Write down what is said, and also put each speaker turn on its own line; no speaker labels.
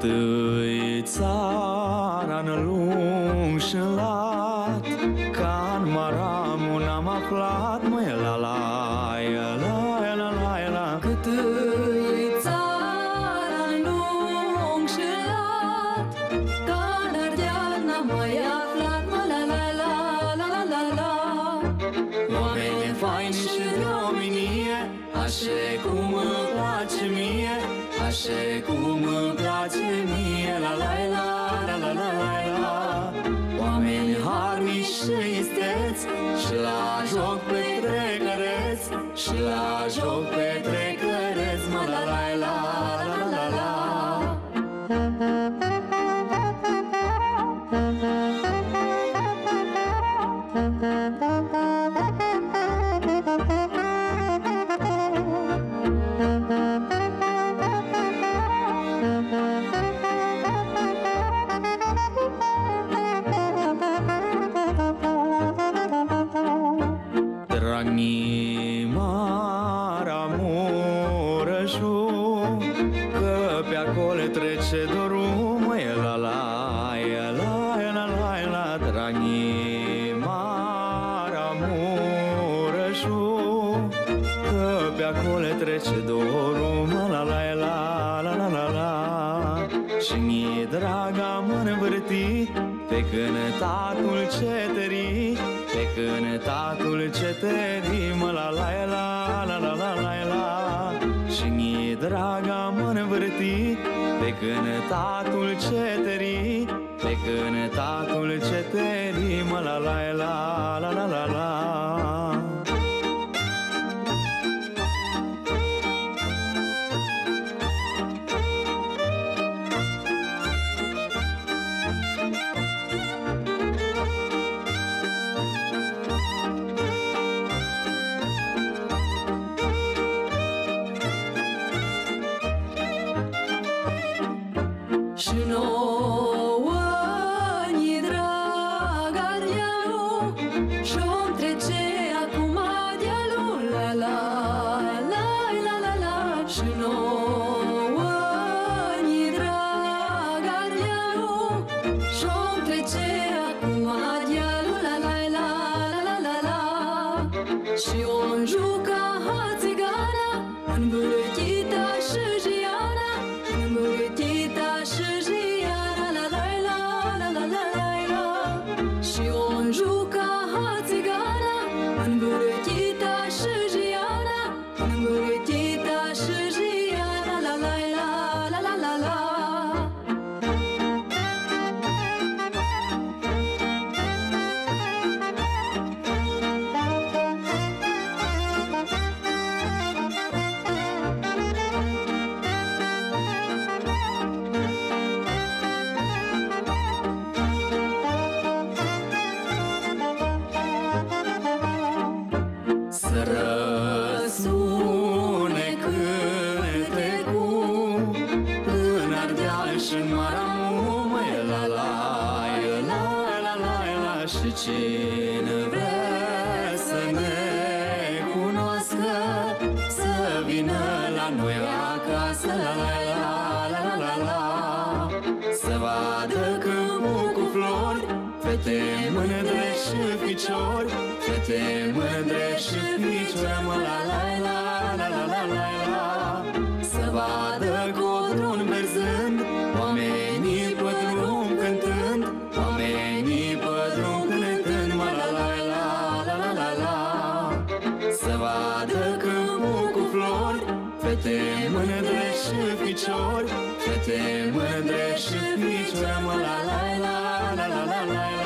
Cât îi țara în lung și în lat Ca în Maramu n-am aflat Măi la la la la Așa cum îmi place mie Așa cum îmi place mie. La la la la la la la. La Oameni harnici și isteți Și la joc petrecăreți Și la joc petrecăreți Maramureșu Că pe acolo trece dorul Măi la la la la la la la Dragni Maramureșu Că pe acolo trece dorul Mă la la la la la la la. Și mi-e draga mă învârti Pe cântatul ceterii Pe cântatul ceterii Mă la la la cântatul ceterii Pe cântatul ceterii Mă la la la la la la la Je n'en cine vrea să ne cunoască Să vină la noi acasă La la la la la. La la Să vadă câmpul cu flori Fete mândre și ficiori Fete mândre și ficiori Mă la la la la la la să te mândrești și fii la la la la la la la la.